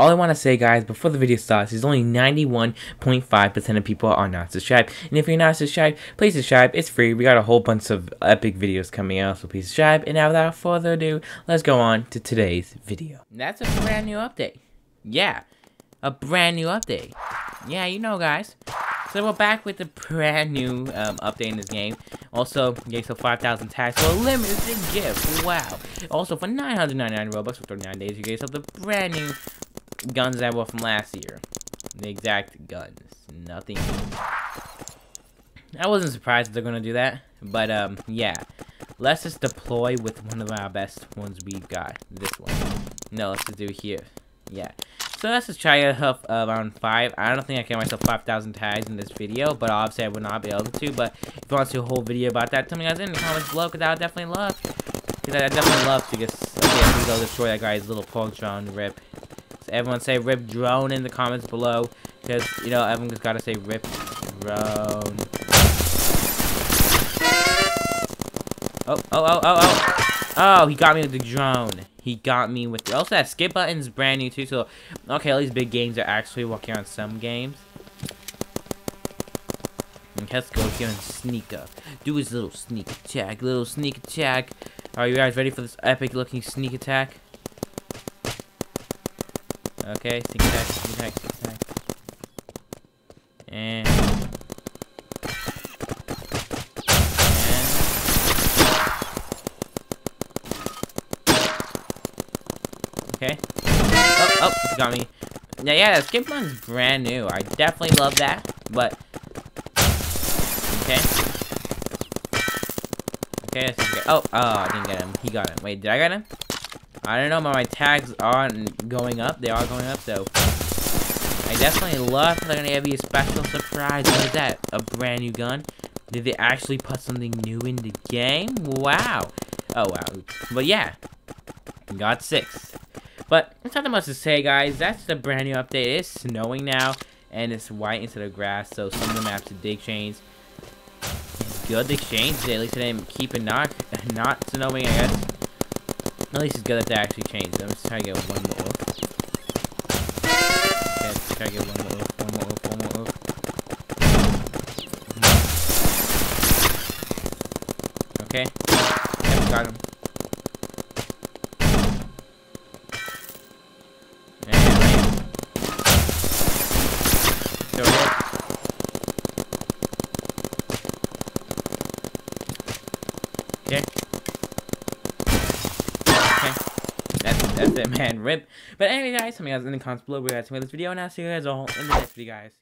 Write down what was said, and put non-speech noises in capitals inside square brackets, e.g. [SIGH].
All I want to say, guys, before the video starts, is only 91.5% of people are not subscribed. And if you're not subscribed, please subscribe. It's free. We got a whole bunch of epic videos coming out, so please subscribe. And now, without further ado, let's go on to today's video. That's a brand new update. Yeah, a brand new update. Yeah, you know, guys. So we're back with a brand new um, update in this game. Also, gave so 5,000 tags for a limited gift. Wow. Also, for 999 Robux for 39 days, you gave yourself the brand new guns that were from last year. The exact guns. Nothing. I wasn't surprised they're to do that. But, um, yeah. Let's just deploy with one of our best ones we've got. This one. No, let's just do here. Yeah. So let's just try up uh, around 5. I don't think I can myself 5,000 tags in this video, but obviously I would not be able to. But if you want to see a whole video about that, tell me guys in the comments below, because I would definitely love. Because I definitely love to just, go destroy that guy's little pork drone, rip. Everyone say rip drone in the comments below, because, you know, everyone's got to say rip drone. Oh, oh, oh, oh, oh. Oh, he got me with the drone. He got me with... The... Also, that skip button's brand new, too. So, okay, all these big games are actually working on some games. Okay, let's go here and sneak up. Do his little sneak attack. Little sneak attack. Are you guys ready for this epic-looking sneak attack? Okay, sneak attack, sneak attack, sneak attack. And... Okay. Oh, oh, got me. Yeah, yeah, skip one's brand new. I definitely love that, but... Okay. Okay, okay. Oh, oh, I didn't get him. He got him. Wait, did I get him? I don't know, but my tags aren't going up. They are going up, so... I definitely love they're gonna give you a special surprise. What is that? A brand new gun? Did they actually put something new in the game? Wow. Oh, wow. But yeah. Got six. But that's not much to say, guys. That's the brand new update. It's snowing now, and it's white instead of grass, so some of the maps did change. good they changed. At least didn't keep it not, [LAUGHS] not snowing, I guess. At least it's good that they actually changed them. Let's try to get one more. Okay, let's try to get one more. One more, one more. Okay. Yep, got him. That's, it, man. Rip. But anyway, guys, tell me guys in the comments below what you guys think of this video, and I'll see you guys all in the next video, guys.